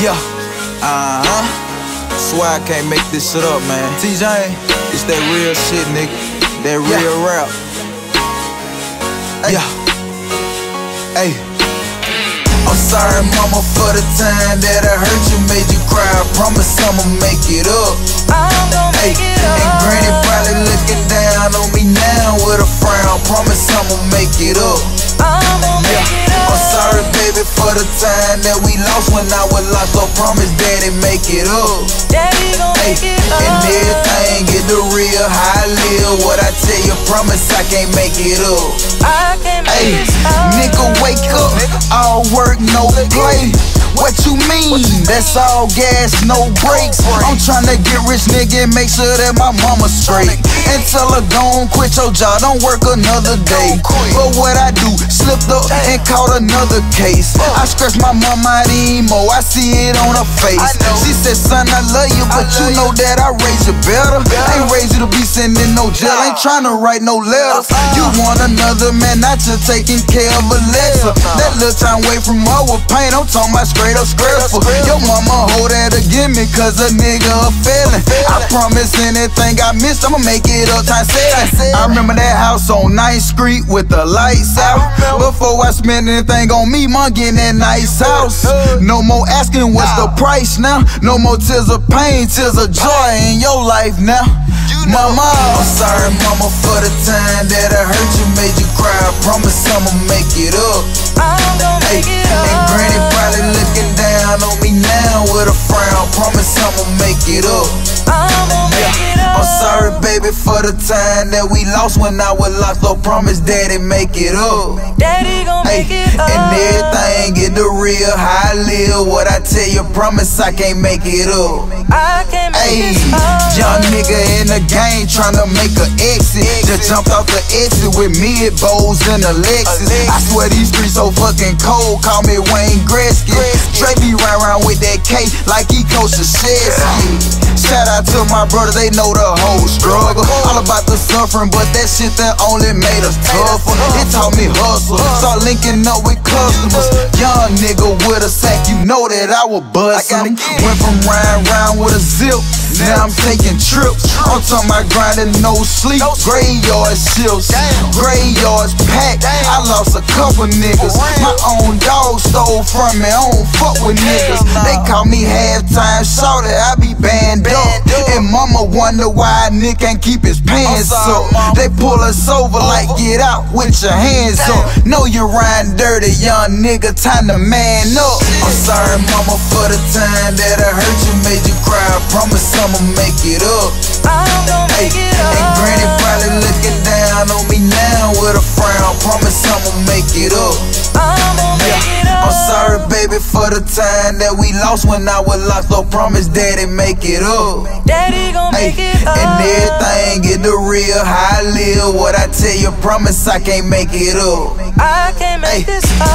Yeah, uh huh. Swear I can't make this shit up, man. TJ, it's that real shit, nigga. That real rap. Yeah. Hey. I'm sorry, mama, for the time that I hurt you, made you cry. I promise I'ma make it up. I'm gonna Hey, make it for the time that we lost when I was lost. So promise, daddy, make it up. Daddy gon' Hey, make it up. and everything get the real how I live. What I tell you, promise I can't make it up. I can't make Hey, this up. nigga, wake up. All work, no play. What you mean? That's all gas, no brakes. I'm tryna get rich, nigga, and make sure that my mama straight. And tell her don't quit your job, don't work another day. But what I do, slipped up and caught another case. I scratched my mama out emo, I see it on her face. She said, son, I love you, but you know that I raised you better. Ain't raised you to be sending no jail, ain't tryna write no letters. You want another man, not you taking care of Alexa. That little time away from her with pain, I'm talking about straight up stressful. Your mama hold that against me, cause a nigga a felon. I promise anything I missed, I'ma make it up time seven. I remember that house on 9th Street with the lights out. Before I spend anything on me, mom getting that nice house. No more asking what's the price now. No more tears of pain, tears of joy in your life now. Mama, I'm sorry, mama, for the time that I hurt you, made you cry. I promise I'ma make it up. Hey, make it for the time that we lost when I was lost. So promise, daddy, make it up. Daddy gon' make it up. and everything get the real how I live. What I tell you, promise I can't make it up. I can't make Ayy, this up. young nigga in the game tryna make a exit. Just jumped off the exit with me at Bowes and a Lexus. I swear these streets so fucking cold. Call me Wayne Gretzky. Trey be right around with that K like he coached the Krzyzewski. Shout out to my brothers, they know the whole struggle. All about the suffering, but that shit that only made us tougher. It taught me hustle. Start linking up with customers. Young nigga with a sack, you know that I was bustin'. Went from round round with a zip. Now I'm taking trips. I'm talking about grinding, no sleep. Graveyard shifts, graveyards packed. I lost a couple niggas. My own dog stole from me. I don't fuck with niggas. They call me halftime shorty. I be banned up. And mama wonder why a nigga can't keep his pants up. They pull us over like get out with your hands up. Know you riding dirty, young nigga. Time to man up. Sorry, mama, for the time that I hurt you, made you cry. I promise I'ma make it up. I'm gonna Hey, make it up. and. Granny probably looking down on me now with a frown. Promise I'ma make it up. I'm gonna make it up. I'm sorry, baby, for the time that we lost when I was lost. So promise, daddy, make it up. Daddy gon' Hey, make it up. and everything get the real how I live. What I tell you, promise I can't make it up. I can't make Hey. this up.